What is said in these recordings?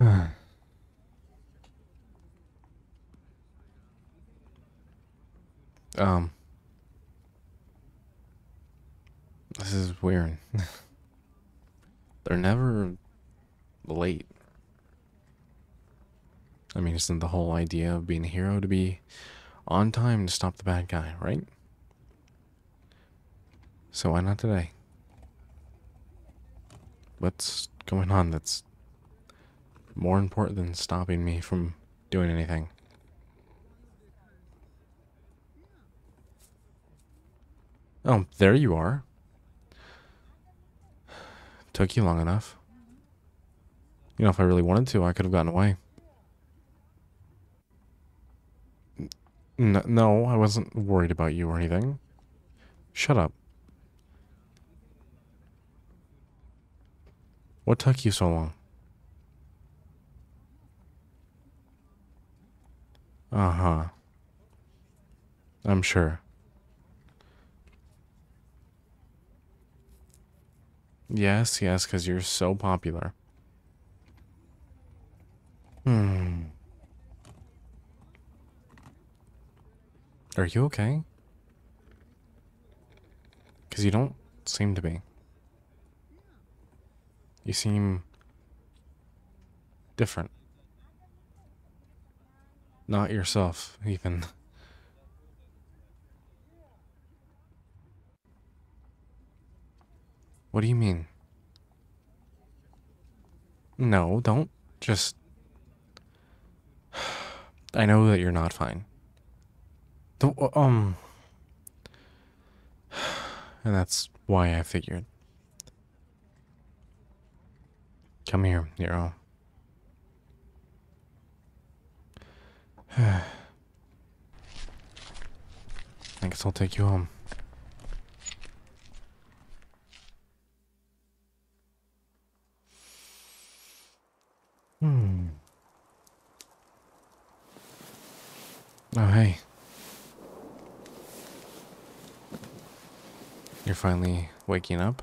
um. This is weird. They're never late. I mean, isn't the whole idea of being a hero to be on time to stop the bad guy, right? So why not today? What's going on that's more important than stopping me from doing anything? Oh, there you are. Took you long enough. You know, if I really wanted to, I could have gotten away. N no, I wasn't worried about you or anything. Shut up. What took you so long? Uh huh. I'm sure. Yes, yes, because you're so popular. Hmm. Are you okay? Because you don't seem to be. You seem different. Not yourself, even. What do you mean? No, don't just. I know that you're not fine. The, um. And that's why I figured. Come here, Nero. I guess I'll take you home. Hmm. Oh, hey. You're finally waking up?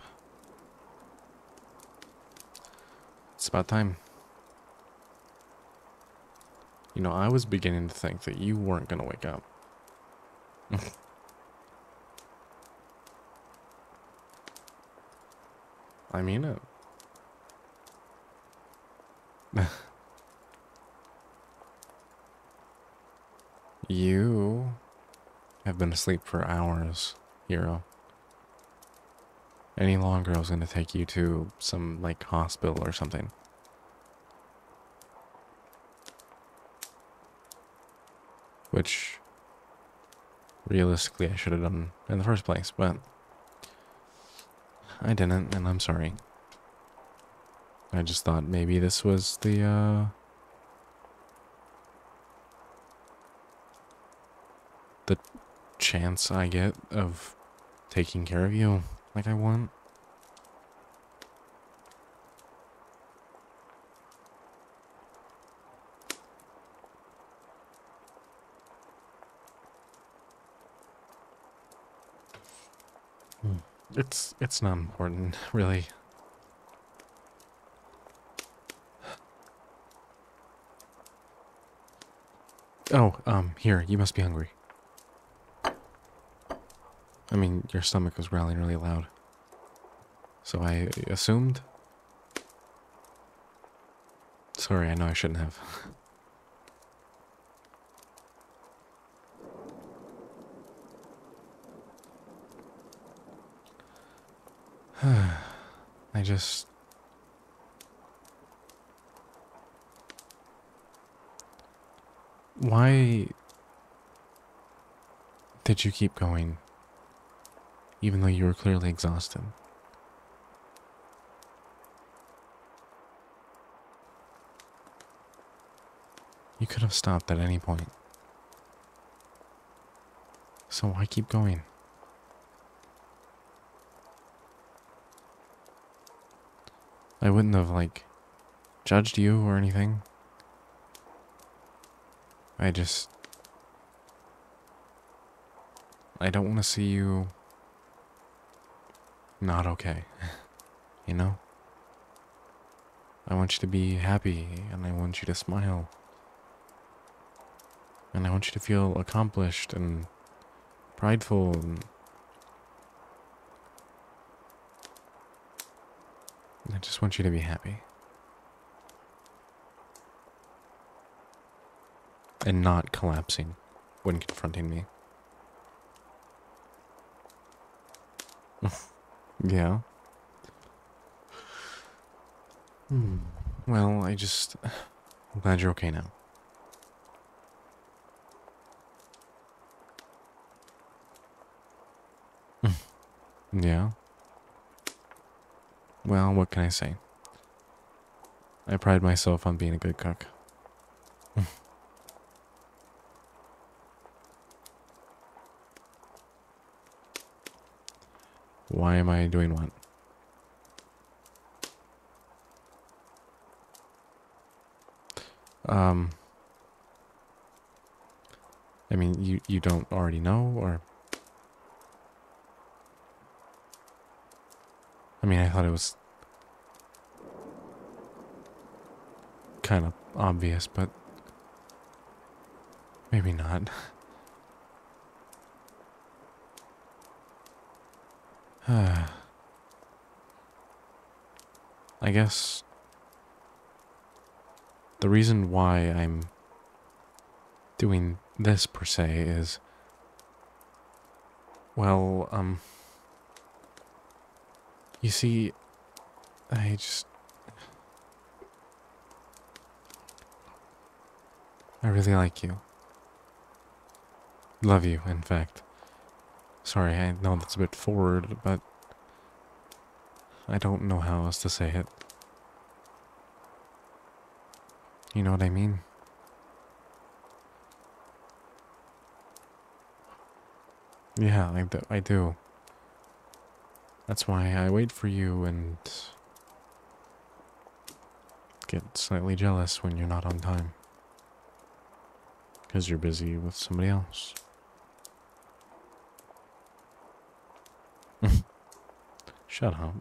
It's about time. You know, I was beginning to think that you weren't going to wake up. I mean it. you have been asleep for hours, hero. Any longer, I was going to take you to some, like, hospital or something. Which, realistically, I should have done in the first place, but I didn't, and I'm sorry. I just thought maybe this was the, uh... The chance I get of taking care of you like I want. It's it's not important, really. Oh, um, here, you must be hungry. I mean, your stomach was growling really loud. So I assumed? Sorry, I know I shouldn't have. I just... Why did you keep going? even though you were clearly exhausted. You could have stopped at any point. So why keep going? I wouldn't have, like, judged you or anything. I just... I don't want to see you not okay. you know? I want you to be happy and I want you to smile. And I want you to feel accomplished and prideful and I just want you to be happy. And not collapsing when confronting me. yeah. Hmm. Well, I just. I'm glad you're okay now. yeah. Well, what can I say? I pride myself on being a good cook. Why am I doing what? Um, I mean, you, you don't already know, or? I mean, I thought it was kind of obvious, but maybe not. I guess the reason why I'm doing this per se is well, um you see I just I really like you. Love you, in fact. Sorry, I know that's a bit forward, but I don't know how else to say it. You know what I mean? Yeah, I do. I do. That's why I wait for you and get slightly jealous when you're not on time. Because you're busy with somebody else. Shut up.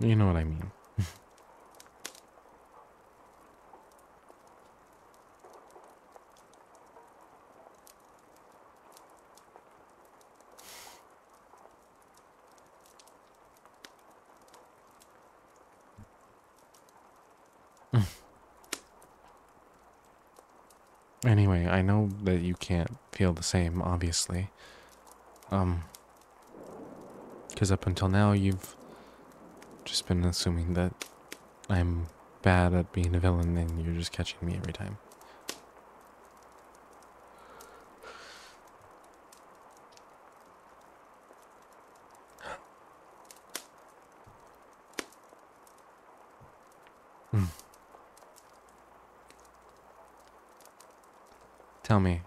You know what I mean. Anyway, I know that you can't feel the same, obviously. Um, because up until now you've just been assuming that I'm bad at being a villain and you're just catching me every time. Hmm. Tell me,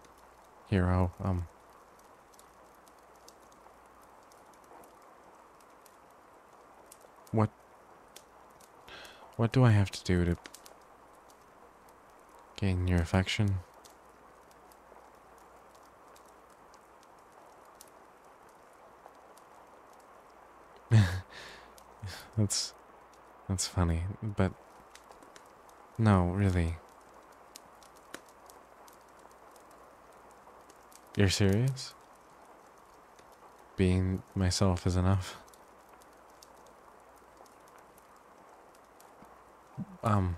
hero, um, what, what do I have to do to gain your affection? that's, that's funny, but no, really. You're serious? Being myself is enough? Um.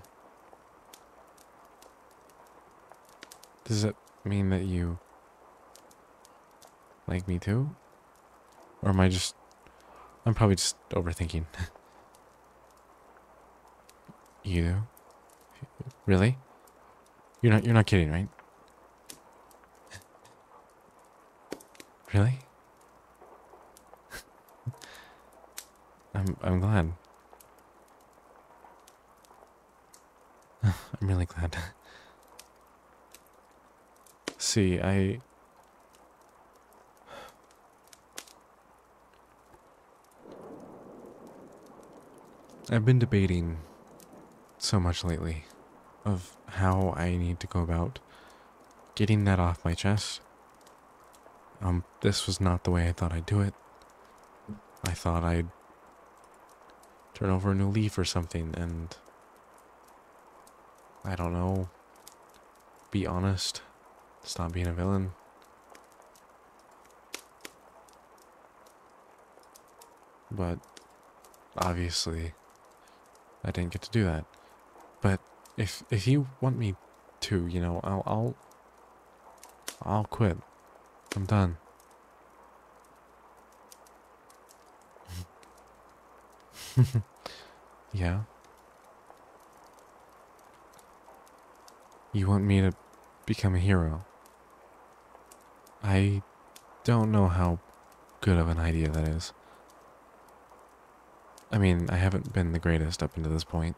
Does it mean that you like me too? Or am I just. I'm probably just overthinking. you do? Really? You're not you're not kidding, right? Really? I'm I'm glad. I'm really glad. See, I I've been debating so much lately of how I need to go about getting that off my chest. Um, this was not the way I thought I'd do it. I thought I'd turn over a new leaf or something and I don't know, be honest, stop being a villain. But obviously I didn't get to do that. But if if you want me to, you know, I'll I'll I'll quit. I'm done. yeah. You want me to become a hero? I don't know how good of an idea that is. I mean, I haven't been the greatest up until this point.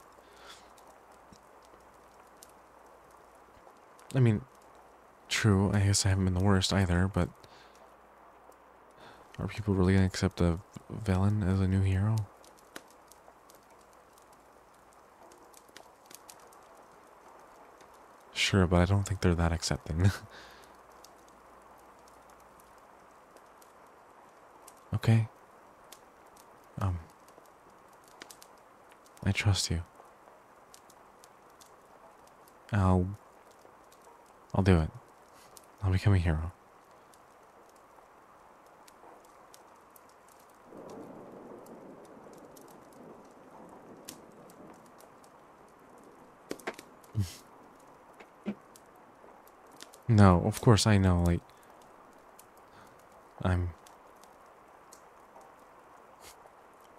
I mean, true, I guess I haven't been the worst either, but are people really gonna accept a villain as a new hero? Sure, but I don't think they're that accepting. okay. Um, I trust you. I'll. I'll do it. I'll become a hero. no, of course I know, like. I'm.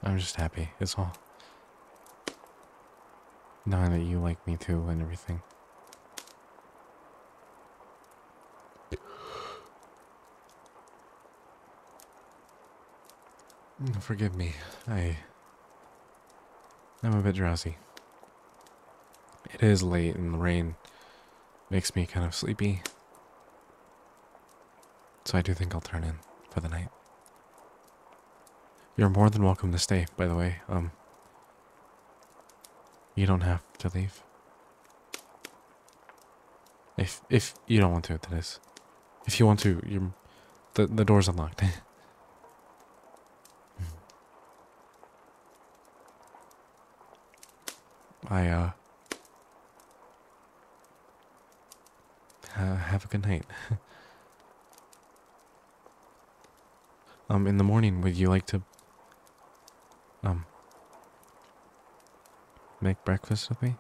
I'm just happy, it's all. Knowing that you like me too and everything. Forgive me. I. I'm a bit drowsy. It is late and the rain makes me kind of sleepy. So I do think I'll turn in for the night. You're more than welcome to stay, by the way. Um, you don't have to leave. If if you don't want to, that is. If you want to, you're the the door's unlocked. I uh have a good night. um in the morning would you like to um make breakfast with me?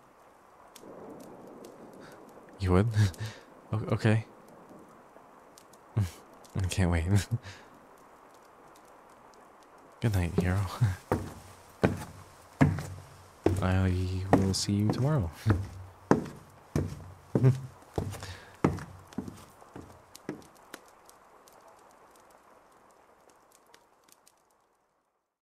You would? okay. I can't wait. Good night, hero. I will see you tomorrow.